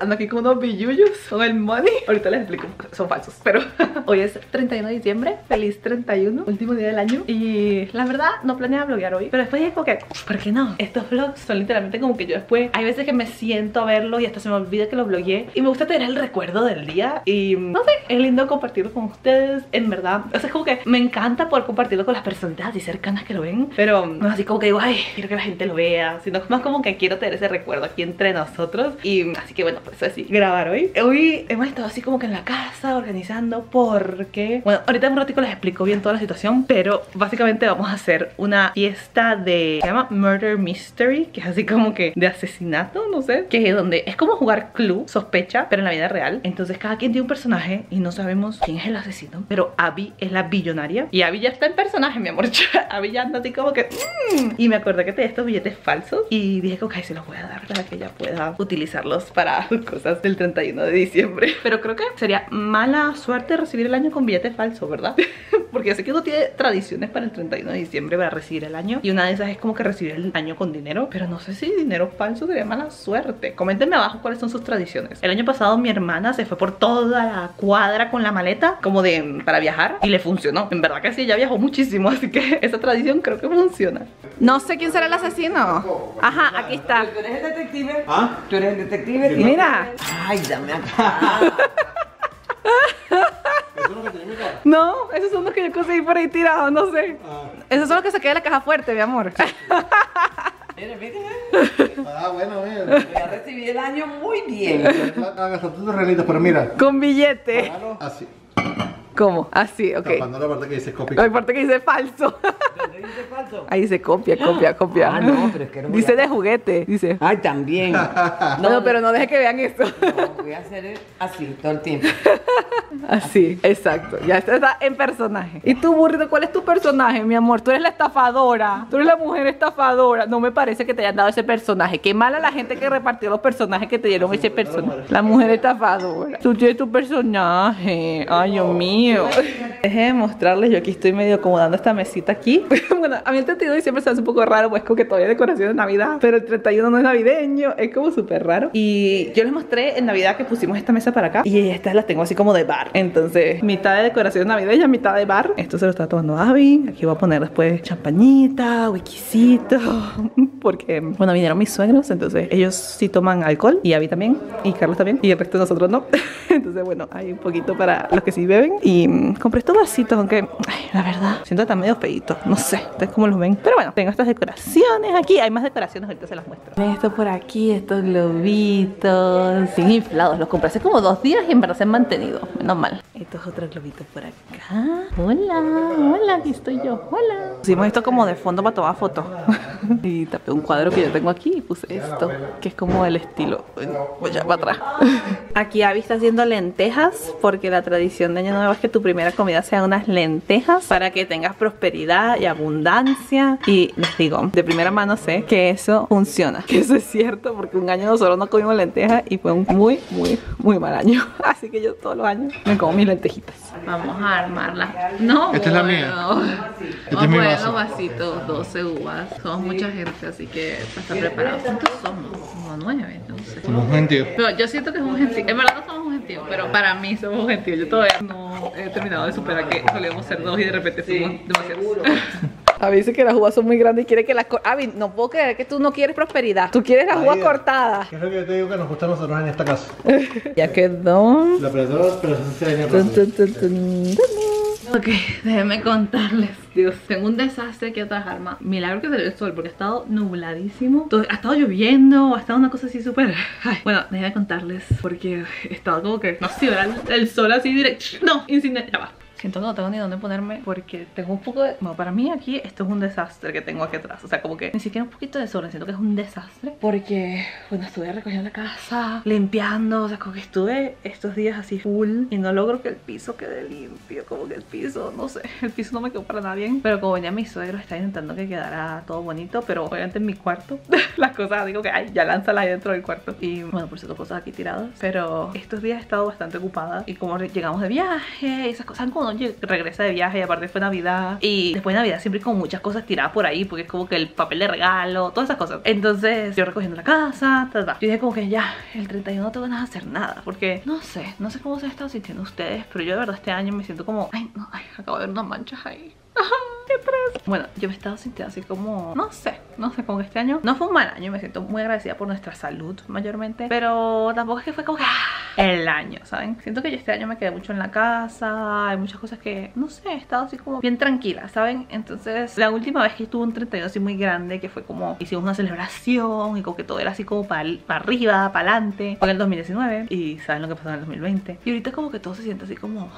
ando aquí con unos billuyos, con el money. Ahorita les explico, son falsos, pero hoy es 31 de diciembre, feliz 31, último día del año. Y la verdad no planeaba vloguear hoy, pero después dije como que, ¿por qué no? Estos vlogs son literalmente como que yo después, hay veces que me siento a verlo y hasta se me olvida que lo blogueé. Y me gusta tener el recuerdo del día y no sé, es lindo compartirlo con ustedes, en verdad. O sea, es como que me encanta poder compartirlo con las personas así cercanas que lo ven Pero no así como que digo, ay, quiero que la gente lo vea Sino más como que quiero tener ese recuerdo aquí entre nosotros. Y así que bueno, por eso así, grabar hoy. Hoy hemos estado así como que en la casa organizando porque... Bueno, ahorita en un ratito les explico bien toda la situación Pero básicamente vamos a hacer una fiesta de... Se llama Murder Mystery Que es así como que de asesinato, no sé Que es donde es como jugar club, sospecha, pero en la vida real. Entonces cada quien tiene un personaje y no sabemos quién es el asesino Pero Abby es la billonaria. Y Abby ya está en personaje, mi amor. Abby ya anda así como que... Mm". Y me acordé que tenía estos billetes falsos Y dije que ok, se los voy a dar para que ella pueda utilizarlos para cosas del 31 de diciembre Pero creo que sería mala suerte recibir el año con billetes falsos, ¿verdad? Porque yo sé que uno tiene tradiciones para el 31 de diciembre para recibir el año Y una de esas es como que recibir el año con dinero Pero no sé si dinero falso sería mala suerte Coméntenme abajo cuáles son sus tradiciones El año pasado mi hermana se fue por toda la cuadra con la maleta Como de para viajar Y le funcionó En verdad que sí, ella viajó muchísimo Así que esa tradición creo que funciona No sé quién será el asesino Ajá, aquí está ¿Tú eres el detective? ¿Ah? ¿Tú eres el detective? Mira Ay, dame acá. ¿Eso es lo que tenía mi cara? No, esos son los que yo conseguí por ahí tirados, no sé Ah, Esos son los que saqué de la caja fuerte, mi amor Mira, mira. ah, bueno, mira. Recibir el año muy bien. Hagas tus realitos, pero mira. Con billete Así. ¿Cómo? Así, ok Tapando la parte que dice copy. Hay parte que dice falso ¿Dónde dice falso? Ahí dice copia, copia, copia Ah, no, pero es que no Dice a- de juguete, dice Ay, también. No, pero no deje que vean eso No, voy a hacer así todo el tiempo. Así, exacto. Ya está, está en personaje. ¿Y tú, burrito, cuál es tu personaje, mi amor? Tú eres la estafadora. Tú eres la mujer estafadora. No me parece que te hayan dado ese personaje. Qué mala la gente que repartió los personajes que te dieron ese personaje. La mujer estafadora. Tú tienes tu personaje. Ay, Dios mío. Deje de mostrarles. Yo aquí estoy medio acomodando esta mesita aquí. bueno, a mí el 31 de diciembre se hace un poco raro, pues como que todavía hay decoración de Navidad. Pero el 31 no es navideño. Es como súper raro. Y yo les mostré en Navidad que pusimos esta mesa para acá. Y estas las tengo así como de bar. Entonces, mitad de decoración navideña, mitad de bar. Esto se lo está tomando Abby. Aquí voy a poner después champañita, whiskycito. Porque, bueno, vinieron mis suegros. Entonces, ellos sí toman alcohol. Y Abby también. Y Carlos también. Y el resto de nosotros no. Entonces, bueno, hay un poquito para los que sí beben. Y mm, compré estos vasitos, aunque, ay, la verdad, siento que están medio feitos. No sé, ustedes cómo los ven. Pero bueno, tengo estas decoraciones aquí. Hay más decoraciones, ahorita se las muestro. Esto por aquí, estos globitos. Bien inflados. Los compré hace como dos días y en verdad se han mantenido. Menos mal. Estos otros globitos por acá. Hola, hola, aquí estoy yo. Hola. Pusimos esto como de fondo para tomar fotos. y tapé un cuadro que yo tengo aquí y puse esto, que es como el estilo. Voy ya para atrás. Aquí Abby está haciendo lentejas porque la tradición de Año Nuevo es que tu primera comida sea unas lentejas para que tengas prosperidad y abundancia. Y les digo, de primera mano sé que eso funciona, que eso es cierto porque un año nosotros no comimos lentejas y fue un muy, muy, muy mal año. Así que yo todos los años me como mis lentejitas. Vamos a armarla. No, Esta es la mía. Este Vamos es mi a poner los vasitos, 12 uvas. Somos mucha gente, así que para estar preparados. ¿Cuántos somos? Como nueve, no sé. Somos un gentío. Pero yo siento que es un gentío. En verdad no somos un gentío, pero para mí somos un gentío. Yo todavía no he terminado de superar que solíamos ser dos y de repente fuimos demasiados. Avi dice que las uvas son muy grandes y quiere que las... Avi, no puedo creer que tú no quieres prosperidad. Tú quieres las uvas Ahí, cortadas. ¿Qué es lo que yo te digo que nos gusta a nosotros en esta casa? Ya quedó. La presencia pero Ok, déjenme contarles. Dios, tengo un desastre aquí atrás, Arma. Milagro que salió el sol porque ha estado nubladísimo. Todo- ha estado lloviendo, ha estado una cosa así súper. Bueno, déjenme contarles porque estaba como que. No sé el, el sol así directo. No, incidente. Ya va. Siento que no tengo ni dónde ponerme porque tengo un poco de... Bueno, para mí aquí esto es un desastre que tengo aquí atrás. O sea, como que ni siquiera un poquito de sol, siento que es un desastre. Porque, bueno, estuve recogiendo la casa, limpiando, o sea, como que estuve estos días así full y no logro que el piso quede limpio. Como que el piso, no sé, el piso no me quedó para nada bien. Pero como venía mi suegro, está intentando que quedara todo bonito, pero obviamente en mi cuarto, las cosas, digo que, ay, ya lánzala ahí dentro del cuarto. Y bueno, por cierto, cosas aquí tiradas. Pero estos días he estado bastante ocupada y como llegamos de viaje esas cosas, como regresa de viaje y aparte fue Navidad. Y después de Navidad siempre como muchas cosas tiradas por ahí porque es como que el papel de regalo, todas esas cosas. Entonces yo recogiendo la casa, ta, ta. yo dije como que ya, el 31 no tengo ganas de hacer nada porque no sé, no sé cómo se están sintiendo ustedes, pero yo de verdad este año me siento como, ay, no, ay, acabo de ver unas manchas ahí. Bueno, yo me estaba sintiendo así como, no sé, no sé, como que este año no fue un mal año, me siento muy agradecida por nuestra salud mayormente, pero tampoco es que fue como que ah, el año, ¿saben? Siento que yo este año me quedé mucho en la casa, hay muchas cosas que, no sé, he estado así como bien tranquila, ¿saben? Entonces, la última vez que tuve un 31 así muy grande, que fue como, hicimos una celebración y como que todo era así como para arriba, para adelante, fue en el 2019 y ¿saben lo que pasó en el 2020? Y ahorita como que todo se siente así como,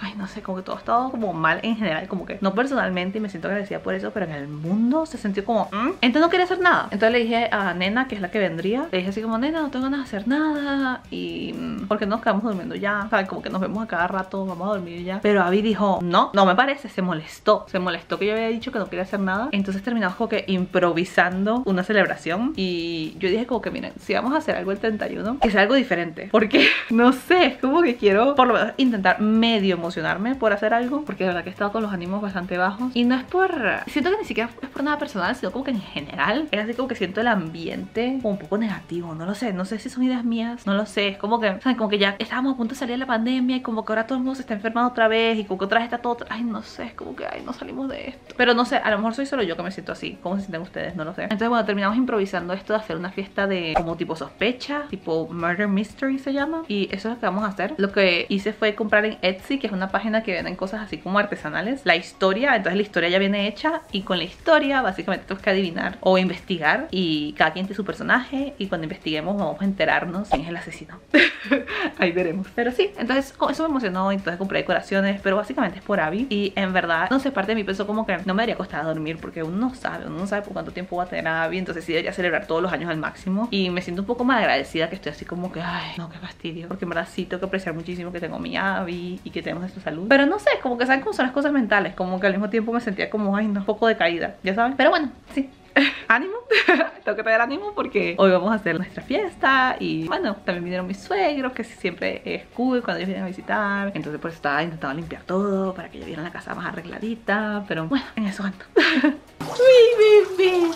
ay, no sé, como que todo ha estado como mal en general, como que no personalmente y me siento agradecida por eso, pero en el mundo se sintió como, "¿Mm?". entonces no quería hacer nada. Entonces le dije a Nena, que es la que vendría, le dije así como, Nena, no tengo ganas de hacer nada y mm, porque nos quedamos durmiendo ya, ¿saben? Como que nos vemos a cada rato, vamos a dormir ya. Pero Abby dijo, no, no me parece, se molestó, se molestó que yo había dicho que no quería hacer nada. Entonces terminamos como que improvisando una celebración y yo dije como que miren, si vamos a hacer algo el 31, que sea algo diferente, porque no sé, como que quiero por lo menos intentar medio emocionarme por hacer algo, porque de verdad que he estado con los ánimos bastante bajos y no es por, siento que ni siquiera es por nada personal, sino como que en general es así como que siento el ambiente como un poco negativo, no lo sé, no sé si son ideas mías, no lo sé, es como que, ¿saben? Como que ya estábamos a punto de salir de la pandemia y como que ahora todo el mundo se está enfermando otra vez y como que otra vez está todo, ay no sé, es como que, ay no salimos de esto, pero no sé, a lo mejor soy solo yo que me siento así, ¿cómo se sienten ustedes? No lo sé. Entonces bueno, terminamos improvisando esto de hacer una fiesta de como tipo sospecha, tipo murder mystery se llama y eso es lo que vamos a hacer. Lo que hice fue comprar en Etsy, que es una página que venden cosas así como artesanales, la historia, entonces la historia ya viene hecha y con la historia básicamente tenemos que adivinar o investigar y cada quien tiene su personaje y cuando investiguemos vamos a enterarnos quién es el asesino. Ahí veremos. Pero sí, entonces eso me emocionó, entonces compré decoraciones, pero básicamente es por Abby y en verdad, no sé, parte de mí pensó como que no me daría costar dormir porque uno no sabe, uno no sabe por cuánto tiempo va a tener a Abby, entonces sí debería celebrar todos los años al máximo y me siento un poco más agradecida que estoy así como que, ay, no, qué fastidio, porque en verdad sí tengo que apreciar muchísimo que tengo mi Abby y que tenemos nuestra salud. Pero no sé, como que saben cómo son las cosas mentales, como que al mismo tiempo me sentía como, ay, no, un poco decaída, ya saben. Pero bueno, sí, ánimo, tengo que tener ánimo porque hoy vamos a hacer nuestra fiesta y bueno, también vinieron mis suegros que siempre es cool cuando ellos vienen a visitar, entonces por eso estaba intentando limpiar todo para que ya vieran la casa más arregladita, pero bueno, en eso ando.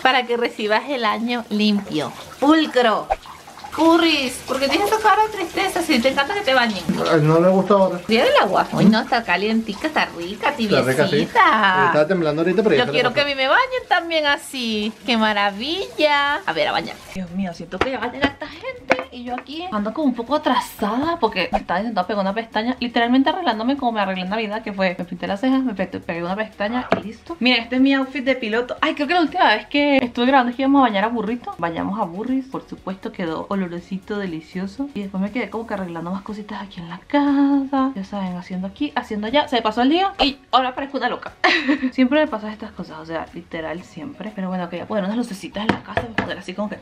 Para que recibas el año limpio. Pulcro. Curris, porque tienes esa cara de tristeza, si te encanta que te bañen. No le gusta ahora. Día del agua. Hoy no, está calientica, está rica, Está rica, sí. tibiecita. Estaba temblando ahorita, pero Yo quiero que a mí me bañen también así. ¡Qué maravilla! A ver, a bañar. Dios mío, siento que ya va a llegar esta gente y yo aquí ando como un poco atrasada porque me estaba intentando pegar una pestaña, literalmente arreglándome como me arreglé en Navidad, que fue, me pinté las cejas, me pe- pegué una pestaña y listo. Miren, este es mi outfit de piloto. Ay, creo que la última vez que estuve grabando es que íbamos a bañar a Burrito. Bañamos a Burris, por supuesto, quedó olorosito, delicioso. Y después me quedé como que arreglando más cositas aquí en la casa. Ya saben, haciendo aquí, haciendo allá. Se pasó el día y ahora parezco una loca. siempre me pasan estas cosas, o sea, literal siempre. Pero bueno, quería poner unas lucecitas en la casa, voy a así como que...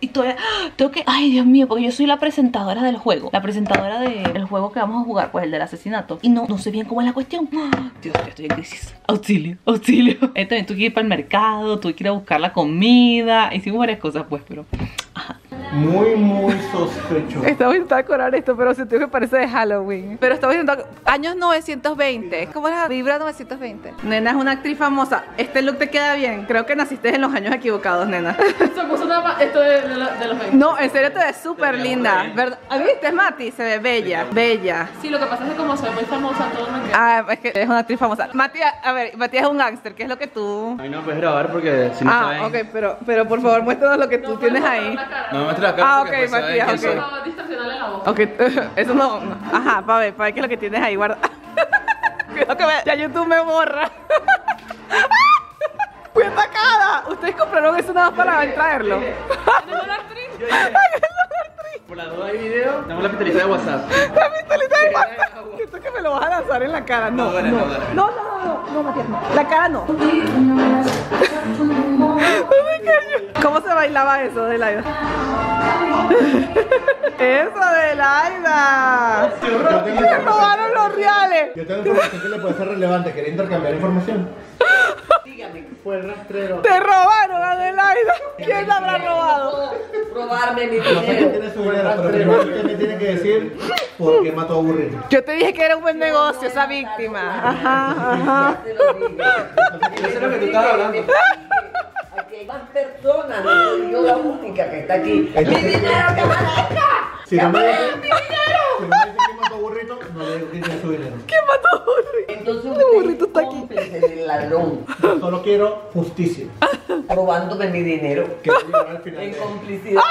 Y todavía tengo que, ay Dios mío, porque yo soy la presentadora del juego, la presentadora del juego que vamos a jugar, pues el del asesinato. Y no, no sé bien cómo es la cuestión. Dios, ya estoy en crisis. Auxilio, auxilio. También tuve que ir para el mercado, tuve que ir a buscar la comida, hicimos varias cosas, pues, pero Muy, muy sospechoso. Estaba intentando decorar esto, pero sentí que parece de Halloween. Pero estaba intentando. Años 920. ¿Cómo era? Vibra 920. Nena es una actriz famosa. Este look te queda bien. Creo que naciste en los años equivocados, nena. Somos una esto de, de, lo- de los 20. No, en serio te ves súper linda. ¿Verdad? ¿Ah, ¿Viste, Mati? Se ve bella. Bella. Sí, lo que pasa es que como soy muy famosa, todo me queda. Ah, es que es una actriz famosa. Mati, a ver, Mati es un gángster. ¿Qué es lo que tú? A mí no me puedes grabar porque si no Ah, saben. ok, pero, pero por favor, muéstranos lo que tú tienes ahí. No me la cara Ah, ok, saben Matías, ok. No, distorsionarle la voz. Ok, eso no, no. Ajá, para ver, para ver qué es lo que tienes ahí, guarda. Cuidado que me, ya YouTube me borra. Fui atacada. Ustedes compraron eso nada más para traerlo. Por la duda hay video, damos la pistolita de WhatsApp. La pistolita de WhatsApp. Siento que me lo vas a lanzar en la cara. No, No, dale, no, no, dale. no, no, no, no, no, Matías, no. La cara no. ¿Cómo se bailaba eso de Laida? Eso de Laida. Me robaron los reales. yo tengo información que le puede ser relevante. ¿Quería intercambiar información? Dígame. fue el rastrero. Te robaron, Adelaida. ¿Quién te habrá robado? Robarme mi No sé que dinero. tiene su dinero, pero primero usted me tiene que decir por qué mató a Burrito. Yo te dije que era un buen negocio esa víctima. Ajá, ajá. Yo sé lo que tú estabas hablando. Aquí hay más personas, yo la única que está aquí. ¡Mi dinero que aparezca! Si no me dice, si no me dice quién mató a Burrito, no le digo quién tiene su dinero. ¿Quién mató a Burrito? Entonces El usted burrito es está aquí. cómplice del ladrón, Yo solo quiero justicia. robándome mi dinero. Que va a llegar al final En de- complicidad.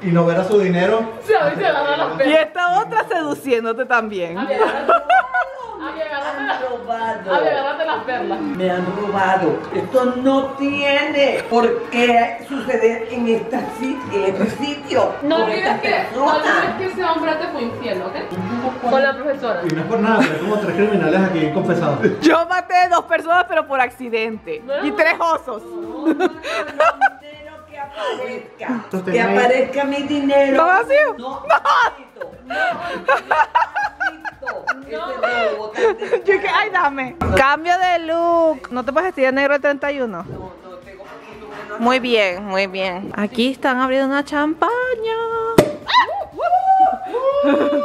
Y no verá su dinero. Sí, a mí se agarran las Y perlas. esta otra seduciéndote también. A agárrate Me han las- robado. a mí agárrate las perlas. Me han robado. Esto no tiene por qué suceder en, esta sit- en este sitio. No olvides esta que, no que ese hombre te fue infiel, ¿ok? Con la profesora. Y no es por nada, pero como tres criminales aquí confesados. Yo maté dos personas, pero por accidente. Y tres osos. No, no, no, dinero que aparezca. Que me- aparezca mi dinero. ¿Está vacío? No. No, Yo que, ay, dame. Cambio de look. ¿No te puedes vestir de negro el 31? Muy bien, muy bien. Aquí están abriendo una champaña. Gángster.